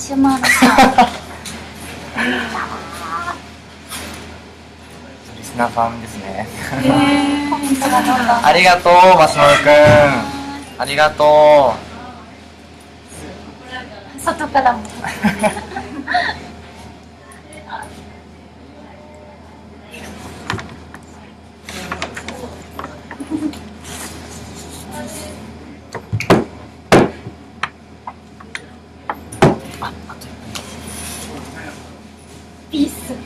シュマロさんリスナーさんですね。ありがとう、マシュマロくん。ありがと外からもピースう。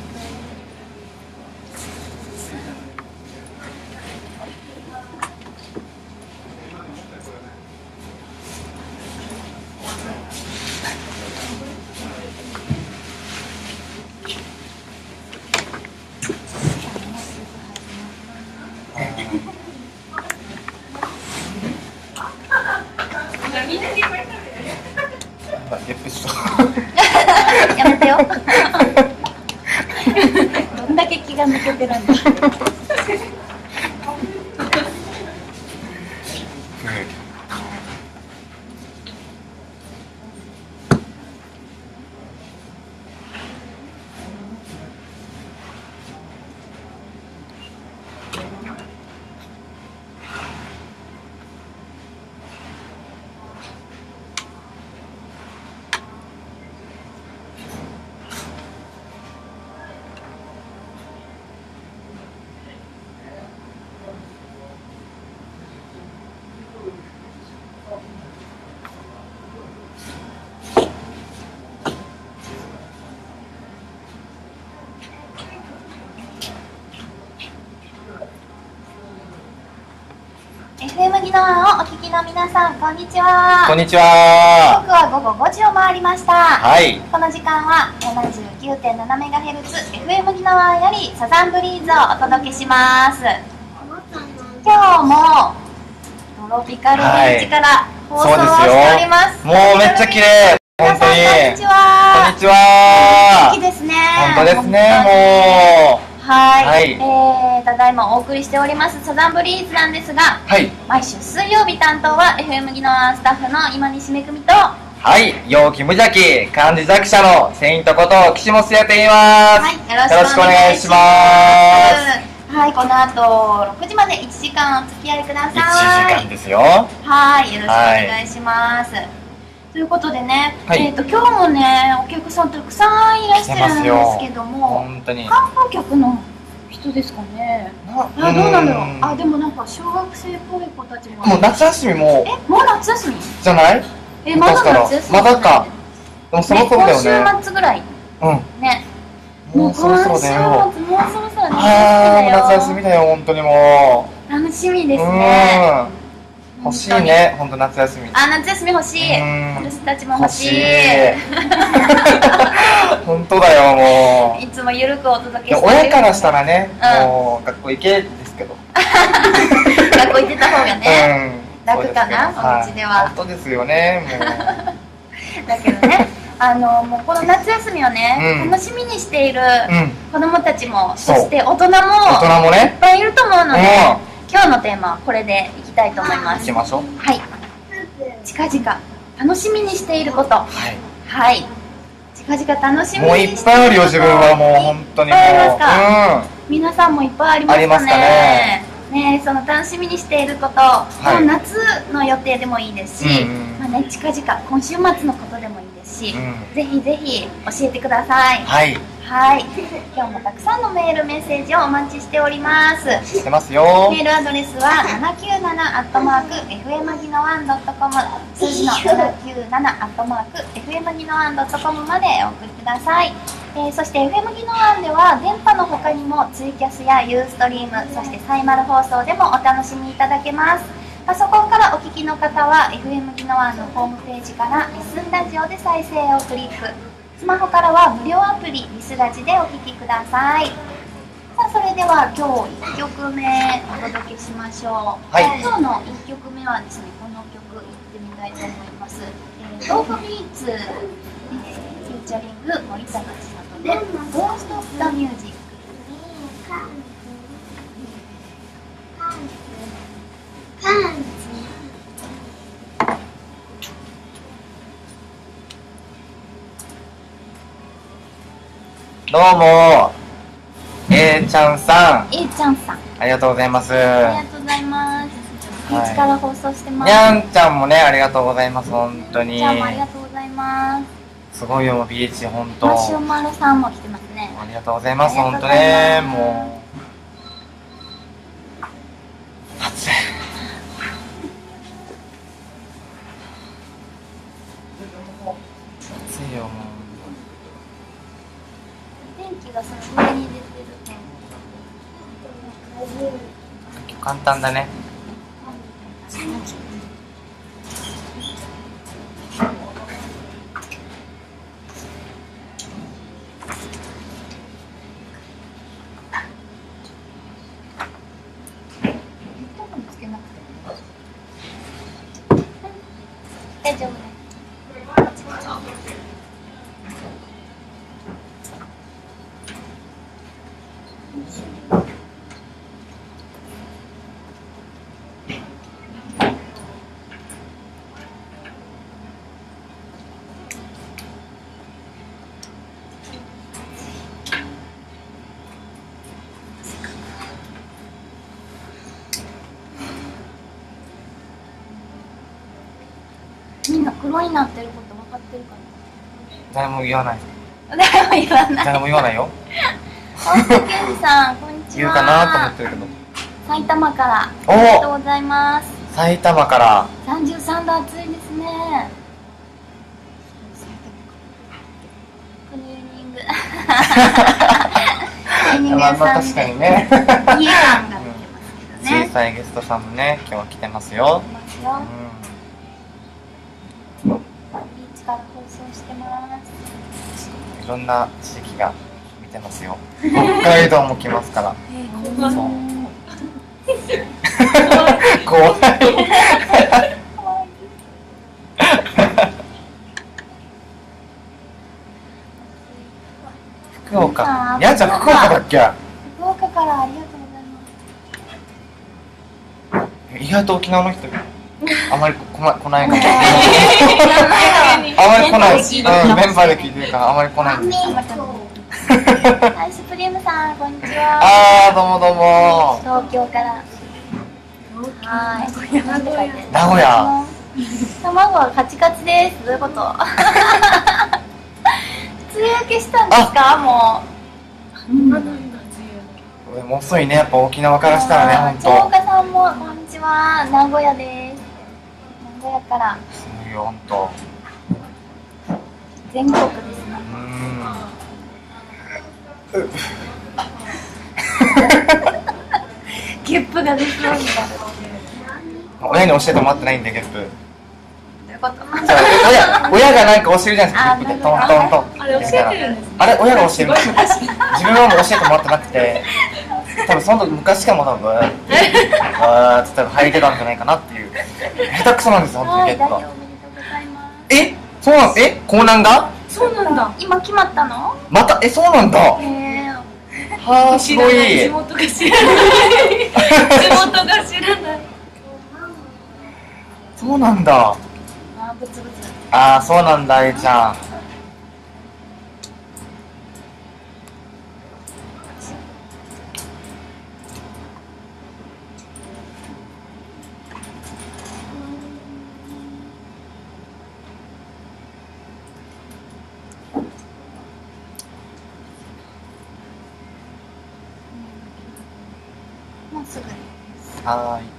ゲップしそう。やめてよどんだけ気が抜けてるんだ FM 技能をお聞きの皆さんこんにちはこんにちは。僕は午後5時を回りましたはい。この時間は 79.7MHz FM 技能よりサザンブリーズをお届けします今日もトロピカルビーチから放送をしておりますもうめっちゃ綺麗。皆さん本当に。こんにちはこんにちは元気ですね本当ですね、もう。はい、はいえー、ただいまお送りしておりますサザンブリーズなんですがはい。毎週水曜日担当は FM 技能スタッフの今西めぐみとはい。陽気無邪気、漢字弱者のセイントこと岸本やっています。はい、よろしくお願いします。はい、この後6時まで1時間お付き合いください。1時間ですよ。はい、よろしくお願いします。ということでね、はいえっ、と今日もね、お客さんたくさんいらっしゃるんですけども、本当に。観光客の人ですかね。あ、どうなんだろう。あ、でもなんか小学生っぽい子たちも。もう夏休みもえ、もう夏休み？じゃない？え、まだ夏休み？まだか。でもそろそろだよね。ね今週末ぐらいうん。ね。もうそろそろだよ。今週末もうそろそろ夏休みだよ。休みだよ、本当にも楽しみですう。ね。うん。欲しいね、本当夏休み。あ、夏休み欲しい。うん私たちも欲しい。本当だよ、もいつもゆるくお届けしてる親からしたらね、うんもう学校行けですけど。学校行ってた方がね。うん。楽かなお家では本当ですよね、もう。だけどね、あのもうこの夏休みをね、うん楽しみにしているうん。子供たちも、そして大人も大人もいっね、ぱいいると思うので、うん今日のテーマはこれでいきたいと思います。行きましょう。はい。近々楽しみにしていること。はい。はい。近々楽しみもういっ。ぱいあるよ、自分はもう本当にもう。いっぱいありますか？う皆さんもいっぱいありますかね？ありますかね？ねその楽しみにしていること、いもう夏の予定でもいいですし、うんうんまあね、近々今週末のことでもいいですし、うんぜひぜひ教えてくださいん。はい。はい。今日もたくさんのメールメッセージをお待ちしております。知ってますよ。メールアドレスは797アットマーク FM ギノワンドットコム。数字の797アットマーク FM ギノワンドットコムまでお送りください、えーそして FM ギノワンでは電波の他にもツイキャスやユーストリームそしてサイマル放送でもお楽しみいただけます。パソコンからお聞きの方は FM ギノワンのホームページからリスンラジオで再生をクリックスマホからは無料アプリリスラジでお聞きください。さあそれでは今日1曲目お届けしましょう、はい。今日の1曲目はですねこの曲いってみたいと思います、えー、豆腐ビーツ、えーフューチャリング森高千里で、Don't Stop the Music。パどうも、えーちゃんさん、A ちゃんさん、ありがとうございます。ありがとうございます。ビーチから放送してます？にゃんちゃんもね、ありがとうございます、本当にじ。ゃあもありがとうございます。すごいよ、ビーチ、本当。マシュマロさんも来てますね。ありがとうございます、本当ねもう。暑い。暑いよ、も天気がその上に出てる点。単だね。つけなくても大丈夫です。みんな黒になってること分かってるか誰も言わない。な誰も言わない。誰も言わないよ。大塚健二さん、こんにちは。言うかなと思ってるけど。埼玉から。ありがとうおございます。埼玉から。33度暑いですね。クリーニング。クリーニング屋さんで確かにね。家感が出てますけどね。小さいゲストさんもね、今日は来てますよ。いますよ。うん。ビーチから放送してます。いろんな地域が見てますよ。北海道も来ますから。そう。怖い。福岡。にゃんちゃん福岡だっけ？福岡からありがとうございます。意外と沖縄の人、あまり来な来ないかも。ああまり来ない。メンバーで聞いてるうんメンバーで聞いてるから、あまり来ないんです。アイスクリームさん、こんにちは。あー、どうもどうも。東京から。はい。名古屋。卵はカチカチです。どういうこと？梅雨明けしたんですか？もこれも遅いね、やっぱ沖縄う。からしたらね、ほん鶴と。岡さんも、こんにちは。名古屋です。名古屋から。すごいよ、ほんと。全国ですね。うーん。ゲップが出そうになる。親に教えてもらってないんだけど。どういうこと？じゃあ親、親がなんか教えるじゃないですか、あトントントン。あれ教えてるんですあれ、親が教える。自分はもう教えてもらってなくて、多分その時昔からも多分、あーって多分入れてたんじゃないかなっていう。下手くそなんですよ、本当はい、にゲット代表おめでとうございます。えそうなの？え江南が？そうなんだ今決まったの？また、え、そうなんだは。あ、すごい地い。元が知らない地元が知らない そうなんだ。あ。あー、そうなんだ、えいちゃん。もうすぐ。はい。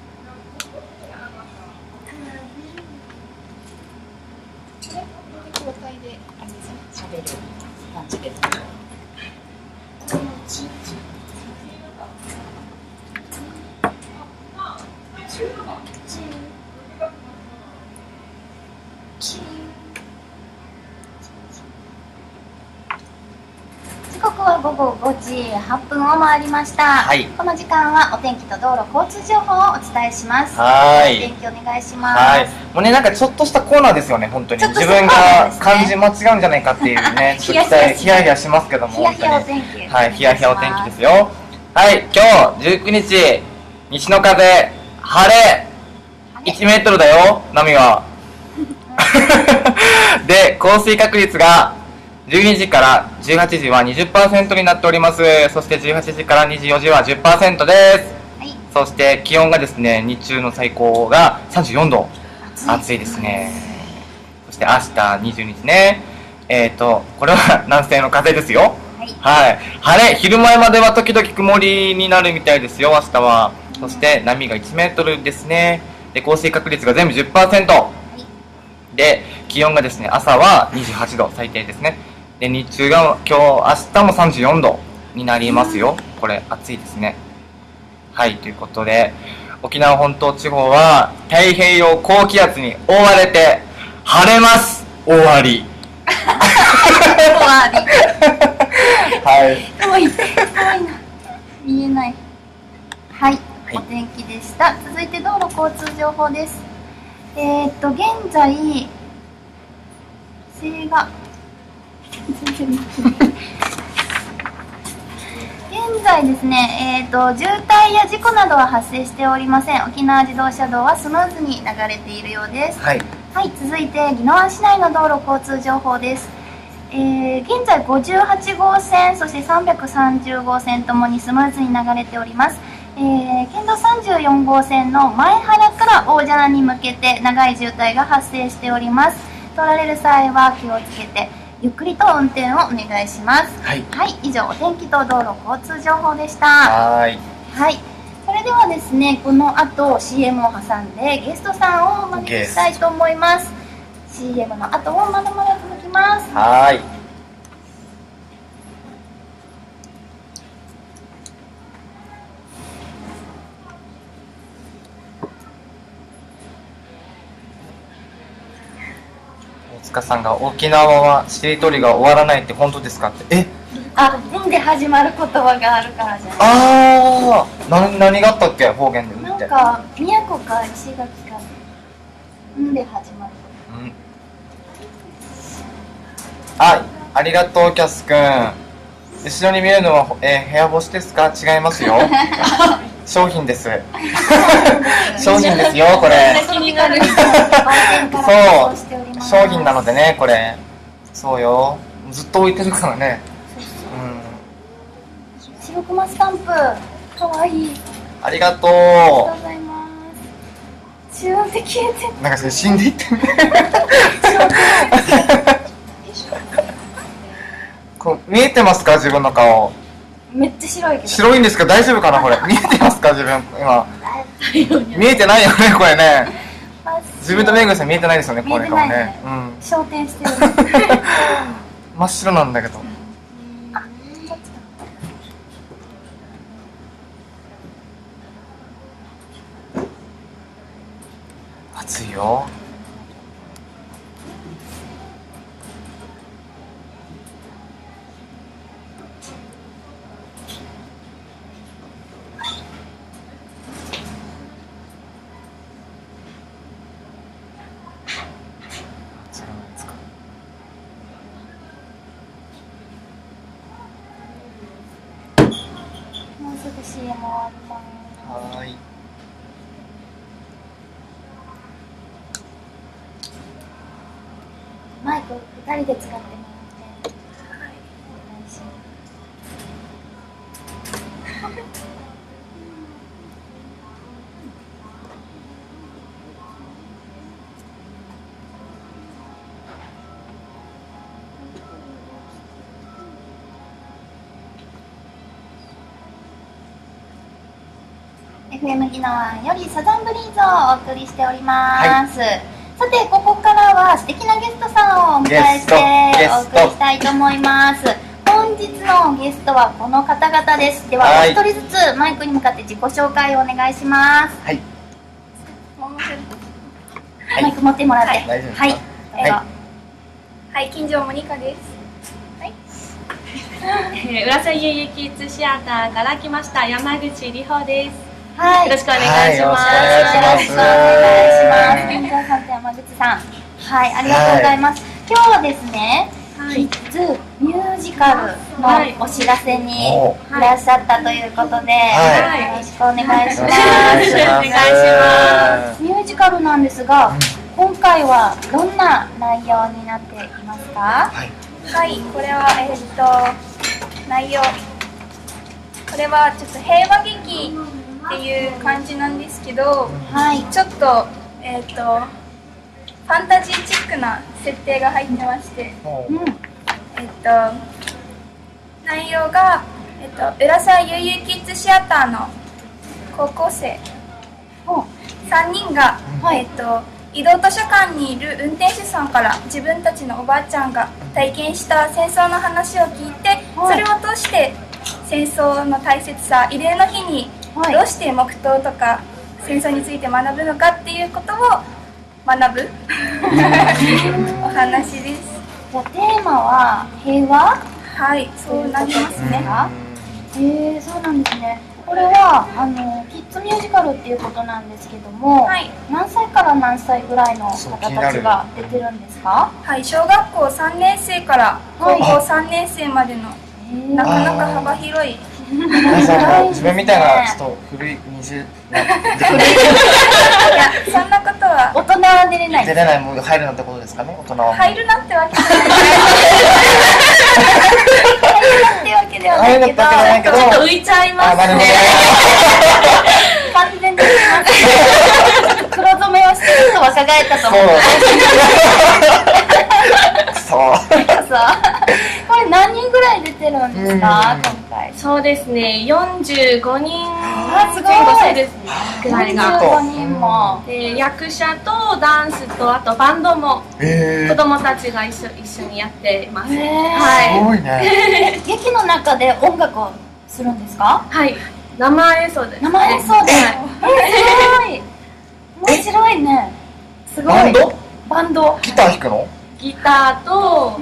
40分を回りました、はい、この時間はお天気と道路交通情報をお伝えします。はい。元気お願いします。もうねなんかちょっとしたコーナーですよね本当に、ね、自分が漢字間違うんじゃないかっていうね ちょっとヒヤヒヤしますけどもヒヤヒヤお天気はいヒヤヒヤお天気ですよ。はい今日19日西の風。晴れ。1メートルだよ波は。で降水確率が12時から18時は20%になっております。そして18時から24時は10%です。はい。そして気温がですね日中の最高が34度。暑暑いですね。そして明日20日ね。えっ、ー、とこれは南西の風ですよ。はい。はい。晴れ昼前までは時々曇りになるみたいですよ明日は。そして波が1メートルですね。で降水確率が全部10%で気温がですね朝は28度最低ですねで日中が今日明日も34度になりますよ。これ暑いですね。はいということで沖縄本島地方は太平洋高気圧に覆われて晴れます。終わり。終わり。はい。かわい。いかわいいな。見えない。はい、はい。お天気でした。続いて道路交通情報です。えー、っと現在西が全然見てない現在ですね、えー、と渋滞や事故などは発生しておりません沖縄自動車道はスムーズに流れているようですはいはい、続いて宜野湾市内の道路交通情報です。えー現在58号線、そして330号線ともにスムーズに流れております。えー県道34号線の前原から大蛇名に向けて長い渋滞が発生しております。通られる際は気をつけて、ゆっくりと運転をお願いします。はいはい、以上、お天気と道路交通情報でした。はーいはい。それではですね、この後 CM を挟んでゲストさんをお招きしたいと思います。CM の後もまだまだ続きます。はーい塚さんが沖縄はしりとりが終わらないって本当ですかって。え？あ、んで始まる言葉があるからじゃない。ああ何何があったっけ？方言でなんか宮古か石垣か。んで始まる。うん。あありがとうキャスくん後ろに見えるのは、えー部屋干しですか？違いますよ。商品です。商品ですよこれ。気に 商品なのでねこれ。そうよ。ずっと置いてるからね。うん白熊スタンプ。かわいい。ありがとありがとううございます。シューって消えてなんかそれ死んでいってる こう見えてますか自分の顔？めっちゃ白いけど。白いんですか大丈夫かなこれ？見えてますか自分？今。見えてないよねこれね自分とメイグさん見えてないですよねこれ顔見えてない。ね。うん。焦点してる。真っ白なんだけど。暑いよそうなんですかもうすぐ CM 終わります。はーいマイク2人で使 FM 宜野湾よりサザンブリーズをお送りしております、さてここからは素敵なゲストさんをお迎えしてお送りしたいと思います。本日のゲストはこの方々です。でははい。お一人ずつマイクに向かって自己紹介をお願いします。はい。マイク持ってもらって。はい、はい。では。はい、金城モニカです。えー、浦添遊戯キッズシアターから来ました山口里穂です。はい。よろしくお願いします。はい。よろしくお願いします。よろしくお願いします。金城さんと山口さん。はい、ありがとうございます。今日はですね、はいキッズミュージカルはいのお知らせにおい。らっしゃったということで、はい。よろしくお願いしよます。ろしくお願いします。ミュージカルなんですが、今回はどんな内容になっていますか？はい。はい、これは、えーっと、内容。これはちょっと平和劇っていう感じなんですけど、はい。ちょっと、えーっと、ファンタジーチックな設定が入ってまして、もうん。えーっと、内容が、えーっと、浦沢ゆうゆうキッズシアターの高校生お3人が、はいえーっと、移動図書館にいる運転手さんから自分たちのおばあちゃんが体験した戦争の話を聞いて、はいそれを通して戦争の大切さ慰霊の日にはい。どうして黙祷とか戦争について学ぶのかっていうことを学ぶ。お話です。じゃあテーマは平和？はいそうなりますね。かへえそうなんですね。これはあのキッズミュージカルっていうことなんですけども、はい、何歳から何歳ぐらいの方たちが出てるんですか？はい、小学校3年生から高校3年生までのへなかなか幅広い 自分みたいなちょっと古い20なできないいやそんなことは大人は出れない出れないもう入るなんてことですかね大人は入るなってわけじゃないってわけではないけど入るってわけじゃないけどちょっと浮いちゃいまあなるほどすね。完全に黒染めをしてると若返ったと思うそうそう何人ぐらい出てるんですかうん。今回？そうですね、45人。あすごい。前後制ですね、ぐらいが。45人も。で役者とダンスとあとバンドもえ子供たちが一緒一緒にやっています。はい。すごいね。劇の中で音楽をするんですか？はい、生演奏です、ね。生演奏で、はい。え面白い。面白いね。すごい。バンド？バンド。ギター弾くの？ギターと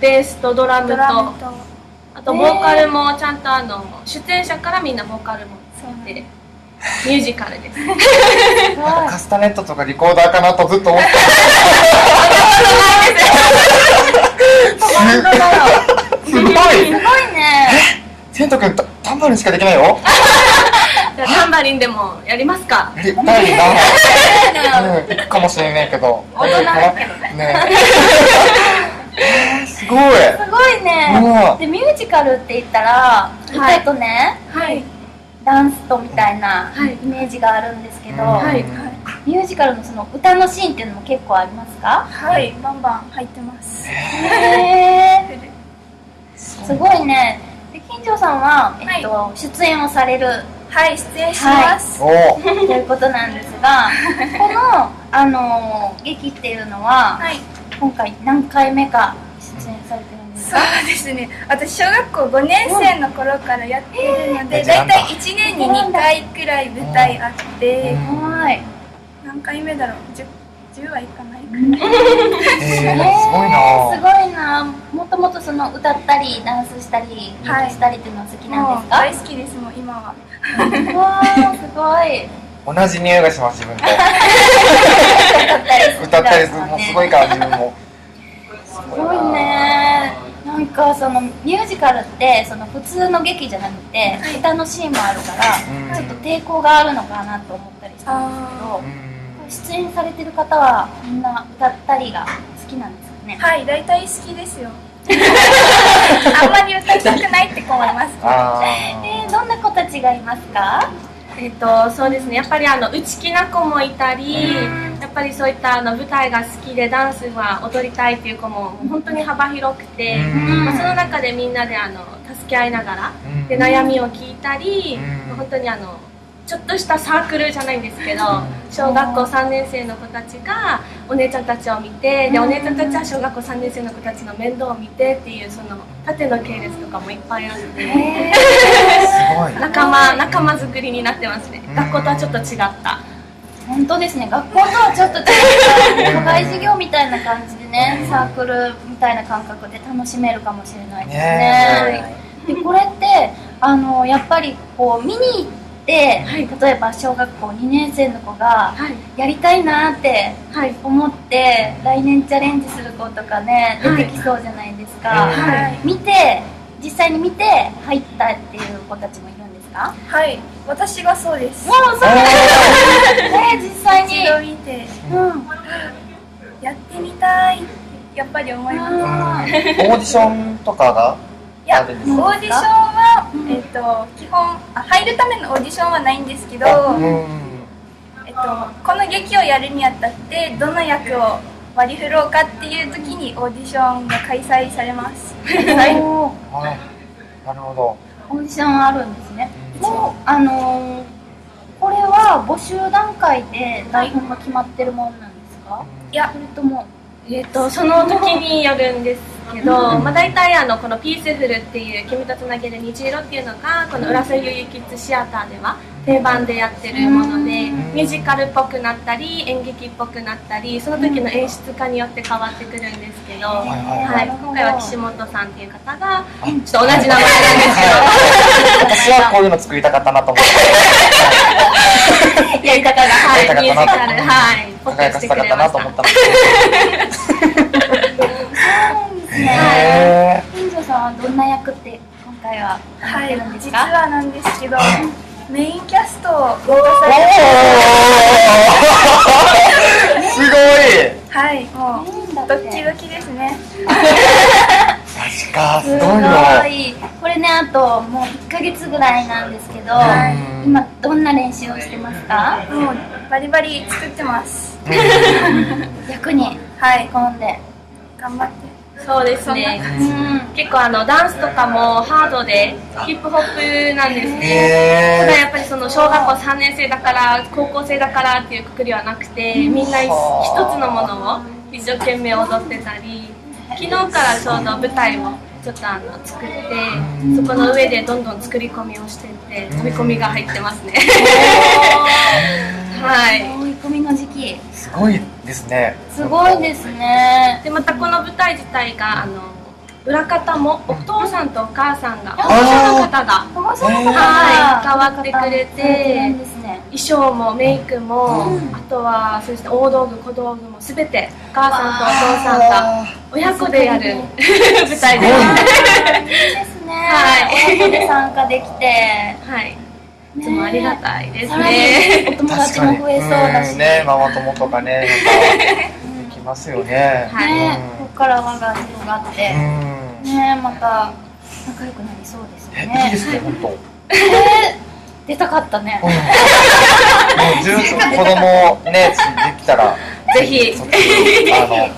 ベースとドラムとドラムと。あとボーカルもちゃんとあの出演者からみんなボーカルもでミュージカルです。すごい。カスタネットとかリコーダーかなとずっと思ってバンドだよすごい。すごいね。千斗くんタタンバリンしかできないよ？じゃあタンバリンでもやりますか。やりたいな うんかもしれないけど。大人だけどねえーすごい。すごいね。うん。でミュージカルって言ったらはい。歌とねはい。ダンスとみたいなはい。イメージがあるんですけど、うん。はい。ミュージカルのその歌のシーンっていうのも結構ありますか？はい。バンバン入ってます。へー。すごいね。で金城さんは、えっと出演をされる。はい出演します、おおということなんですが この、あのー劇っていうのは、はい今回何回目か出演されてるんですそうかですね。私小学校5年生の頃からやっているので、うんだいたい1年に2回くらい舞台あって、うん。はい。何回目だろう？10, 10はいかないくらい、えー、すごいな。すごいな。もともとその歌ったりダンスしたり演はい技したりっていうのは好きなんですか、大好きですもん今は。わーすごい同じ匂いがします自分と 歌ったりするだもんねもうすごいから自分も。すごいね。なんかそのミュージカルってその普通の劇じゃなくて歌のシーンもあるからうん。ちょっと抵抗があるのかなと思ったりしたんですけどうん。出演されてる方はみんな歌ったりが好きなんですかね？はい大体好きですよ。あんまり歌いたくないって子もいますあえー、どんな子たちがいますか？えっとそうですね。やっぱりあの内気な子もいたりやっぱりそういったあの舞台が好きでダンスは踊りたいっていう子も本当に幅広くて、うん。まあ、その中でみんなであの助け合いながらうん。で悩みを聞いたり、本当にあのちょっとしたサークルじゃないんですけど小学校3年生の子たちがお姉ちゃんたちを見てでお姉ちゃんたちは小学校3年生の子たちの面倒を見てっていうその縦の系列とかもいっぱいあって。仲間仲間作りになってますね。うん。学校とはちょっと違った。ー、本当ですね。学校とはちょっと違う。課外授業みたいな感じでね、サークルみたいな感覚で楽しめるかもしれないですね。ね。でこれってあのやっぱりこう見に行って、はい。例えば小学校2年生の子がはい。やりたいなってはい。思って来年チャレンジする子とかねはい。出てきそうじゃないですか、はい。見て実際に見て入ったっていう子たちもいるんですか？はい私がそうです。もうそうね実際に。一度見て。うん。やってみたい。やっぱり思います。うん。オーディションとかがいやオあるんですーかディションは、うんえっと基本あ入るためのオーディションはないんですけど、うん。えっと、この劇をやるにあたってどの役を割り振ろうかっていう時にオーディションが開催されます。おー。あなるほど。オーディションあるんですね。うん。もうあのーこれは募集段階で台本が決まってるもんなんですか？いや。それとも。えっとその時によるんですけど、まあ、大体あのこの「ピースフル」っていう「君とつなげる虹色」っていうのがこの浦添ゆゆキッズシアターでは定番でやってるものでん。ミュージカルっぽくなったり演劇っぽくなったりその時の演出家によって変わってくるんですけど、はいはいはい、今回は岸本さんっていう方がちょっと同じ名前なんですけど。私はこういうの作りたかったなと思ってやりたかがはい、ミュージカル、はい、ポッ輝かせたかったなと思ったのですね。へ金城さんはどんな役って今回はやってはいるんですか、実はなんですけどメインキャストをす。ごい。はいもいいんだうドッキドキですね。マジか。すすごい。これねあともう1ヶ月ぐらいなんですけど、い今どんな練習をしてますか？もうバリバリ作ってます。役にはい。込んで。頑張ってそうですね。うん結構あのダンスとかもハードでヒップホップなんですね。へーただやっぱりその小学校3年生だから高校生だからっていうくくりはなくてみんな一つのものを一生懸命踊ってたり昨日からちょうど舞台をちょっとあの作ってそこの上でどんどん作り込みをしてって飛び込みが入ってますね。はい。追い込みの時期。すごいですね。すごいですね。でまたこの舞台自体があの裏方もお父さんとお母さんが保護者の方が保護者の方はい関わってくれてね衣装もメイクも、あとはそうして大道具小道具もすべてお母さんとお父さんが親子でやる舞台です。いいですね。はい。親子で参加できて。はい。いつもありがたいですね。お友達も増えそうだし。んねママ友とかねなんかできますよね。はい。ねうん。ここから輪が広がってうん。ねまた仲良くなりそうですね。いいですね本当。えー出たかったね。もうずっと子供ねできたら ぜひ。あの。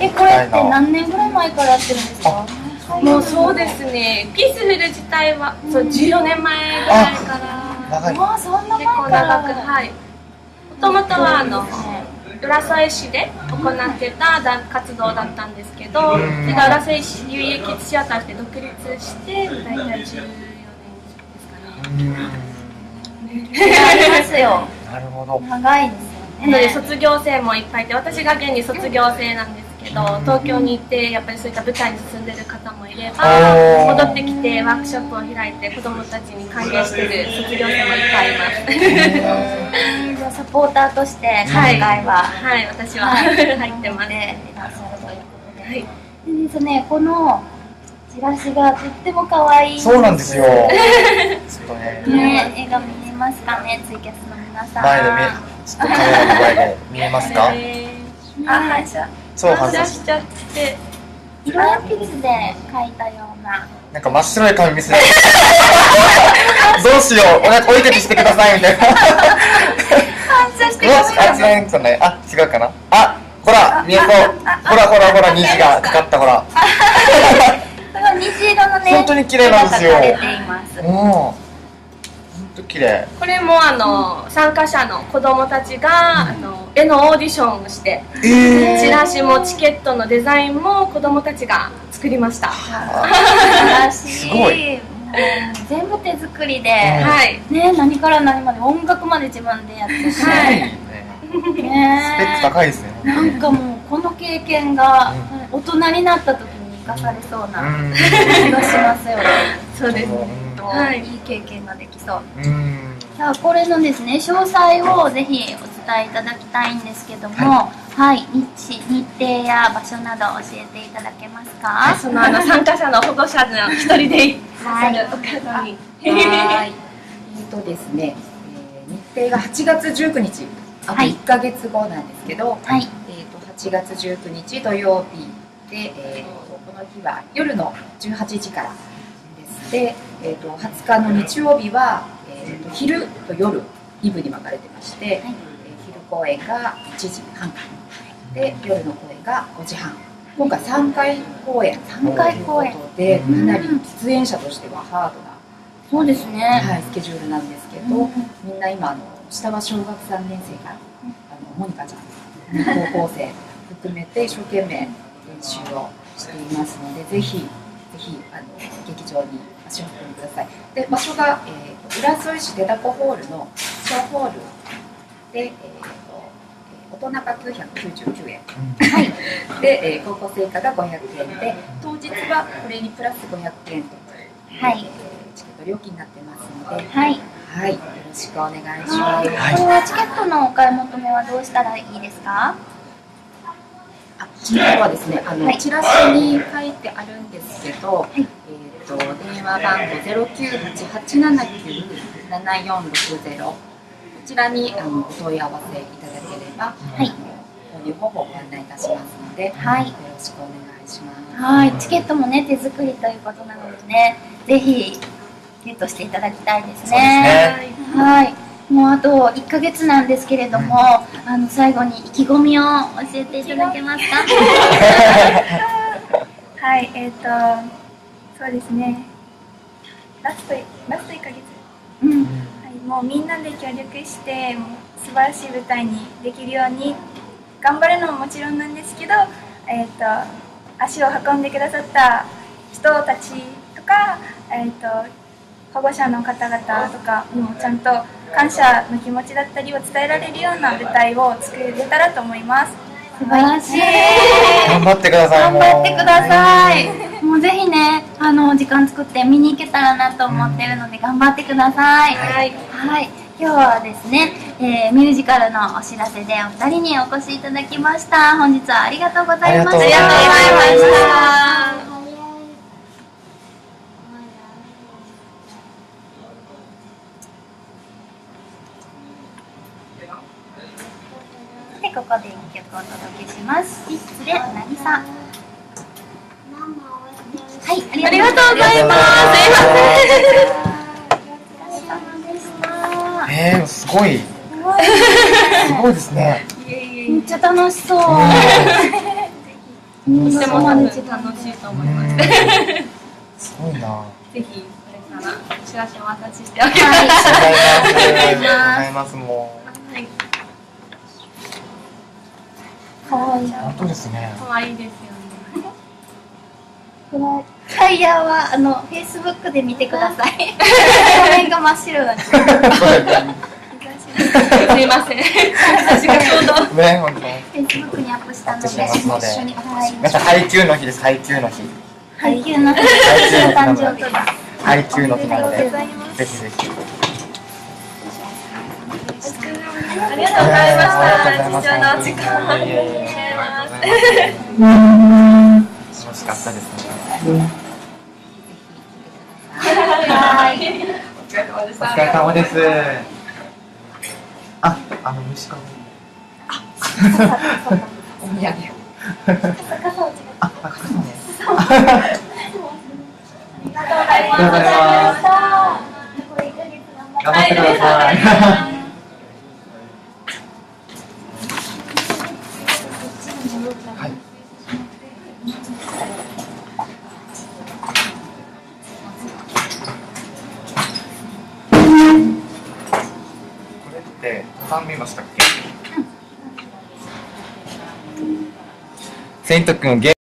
えこれって何年ぐらい前からやってるんですか？もうそうですね。ピースフル自体はそう14年前ぐらいから。長い。ああそんな前結構長くはい。もともとはあの浦添市で行ってただ活動だったんですけど、それが浦添市有益キッズシアターして独立して大体14年ですかね。ありますよ。なるほど。長いですよなのねで卒業生もいっぱいいて私が現に卒業生なんですけど東京に行ってやっぱりそういった舞台に進んでる方もいれば戻ってきてワークショップを開いて子どもたちに歓迎してる卒業生もいっぱいいます。じゃあサポーターとして今はい回ははい。私ははい。入ってます。でい。らっしゃるということではい。でですねこのチラシがとっても可愛いそうなんですよ。ちょっとね。ね絵が見えますかねツイキャスの皆さん。前で見えちょっとカメラの前で見えますか？えあ反射そうー反射しちゃって。色鉛筆で描いたような。なんか真っ白い紙見せられて。どうしよう。おなお絵かきしてくださいみたいな。反射してもしあ違うかねあ違うかな。あほら見えそう。ほらほらほら虹がかかったほら。その虹色のね本当に綺麗なんですよ。うほん。と綺麗。これもあの参加者の子どもたちがあの絵のオーディションをしてえチラシもチケットのデザインも子どもたちが作りました。素晴らしい。すごい。もう全部手作りで、うんはい。ね何から何まで音楽まで自分でやってて、はい。ねスペックね高いですね。なんかもうこの経験が大人になった時に生かされそうなうん。気がしますよね。そうです。ねとはい。いい経験ができそう。うん。さあこれのですね詳細をぜひお伝えいただきたいんですけども、はい、日日程や場所など教えていただけますか？そのあの 参加者の保護者の一人でいらっしゃるお母さんに。はい。えっとですね、えー日程が8月19日、あとはい。1ヶ月後なんですけど、はい。えっと8月19日土曜日で、えっとこの日は夜の18時からです。で、えっと20日の日曜日は、えっと昼と夜2部に分かれてまして、えー昼公演が1時半で夜の公演が5時半。今回3回公演。三回公演。ということで、かなり出演者としてはハードなそうですね。はい、スケジュールなんですけど、うん。みんな今あの下は小学3年生から、あのモニカちゃん高校生含めて一生懸命練習をしていますのでぜひぜひあの劇場に足を運んでください。で場所が、えーと浦添市手凧ホールの小ホールで、えーとえー大人が999円。で、えー高校生以下が500円で当日はこれにプラス500円とはい。えーチケット料金になってますので、はい。はい、よろしくお願いします。これはチケットのお買い求めはどうしたらいいですか？あ、チケットはですね、あの、はい。チラシに書いてあるんですけど、えっ、と電話番号ゼロ九八八七九七四六ゼロ。こちらにあのお問い合わせいただければ、い。あの購入方法をご案内いたしますので、はい。よろしくお願いします。はい、チケットもね手作りということなのでね、ぜひゲットしていただきたいですそうですねね。はい。もうあと1ヶ月なんですけれども、あの最後に意気込みを教えていただけますか？はい、えっ、と、そうですね。ラスト、ラスト1ヶ月。うん、はい、もうみんなで協力して、素晴らしい舞台にできるように頑張るのももちろんなんですけど、えっ、と、足を運んでくださった人たちとか、えっ、と、保護者の方々とかにもちゃんと感謝の気持ちだったりを伝えられるような舞台を作れたらと思います。素晴らしい。頑張ってください頑張ってください。もうぜひね、あの時間作って見に行けたらなと思ってるので頑張ってください。はいはい。今日はですね、えーミュージカルのお知らせでお二人にお越しいただきました。本日はありがとうございました。ありがとうございましたありがとうございましたでここで一曲お届けします。リッツで渚。はい、ありがとうございます。すいません。えー、すごいすごいすごいですねめっちゃ楽しそう。うんとても毎楽しい日楽しい。と思います。すごいなぜひこれからチラシお渡ししてあげはいます。ありがとうございますもはい、い本当ですね。可愛いですよね。このフライヤーはあのフェイスブックで見てください。画面が真っ白なん。です。すいません。私がちょうど。ね本当フェイスブックにアップしたので、アップしますので一緒にはい。皆さん。配給の日です配給の日配給の日、私の誕生日です。配給の日なのでありがとうございますぜひぜひりがとうございました。ありがとうございます貴重なお時間をありがとうございます。楽しかったですねはい。お疲れ様でした。お疲れ様ですああの虫かごお土産を。あ、あ、傘ね。ありがとうございました。残り1ヶ月頑張ってください。contacto con Game.